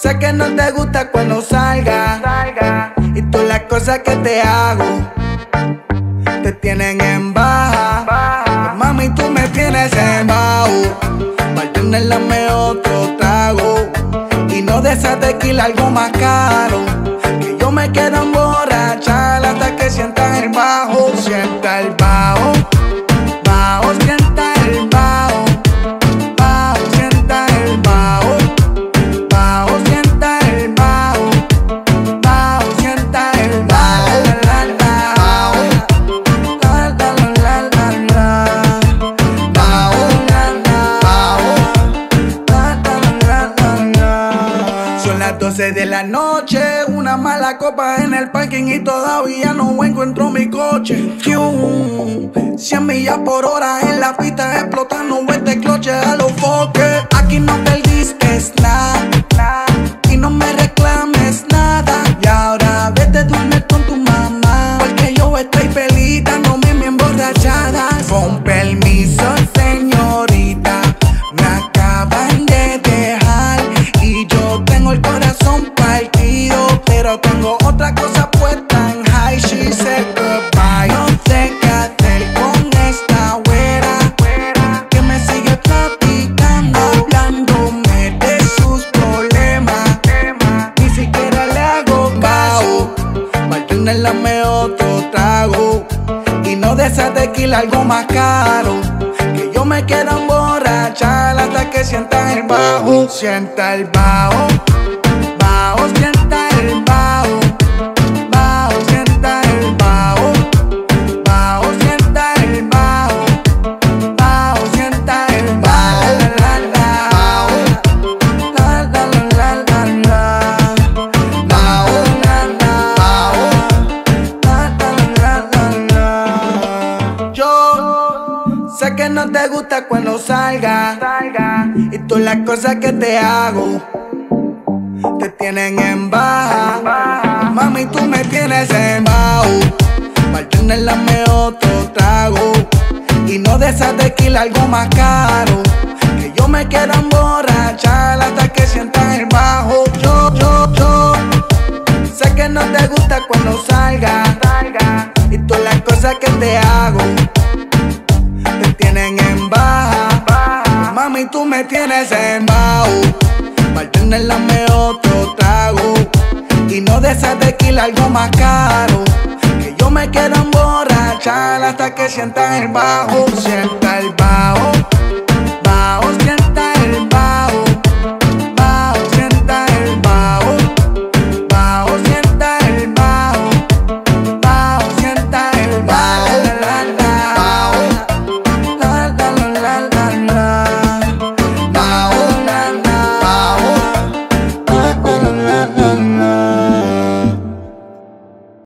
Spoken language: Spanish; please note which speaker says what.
Speaker 1: Sé que no te gusta cuando salga, salga y todas las cosas que te hago te tienen en baja. Pues, mami, tú me tienes en bajo. Para otro trago y no de esa tequila algo más caro. Que yo me quedo emborrachar hasta que sienta de la noche, una mala copa en el parking y todavía no encuentro mi coche. Cien millas por hora en la pista explotando este cloche a los foques. Aquí no perdiste Para otro trago y no de esa tequila algo más caro. Que yo me quedo emborrachar hasta que sienta el bajo, sienta el bajo. Que no te gusta cuando salga, y todas las cosas que te hago te tienen en baja. Mami, tú me tienes en bajo. Para otro trago y no de esa tequila algo más caro. Que yo me quiero emborrachar hasta que sienta el bajo. Yo, yo, yo. Sé que no te gusta cuando salga, salga y todas las cosas que te hago en baja. Mami, tú me tienes en bajo. Bartender, lame otro trago. Y no de esa tequila algo más caro. Que yo me quiero emborrachar hasta que sientan el bajo. Sienta el bajo. Bajo,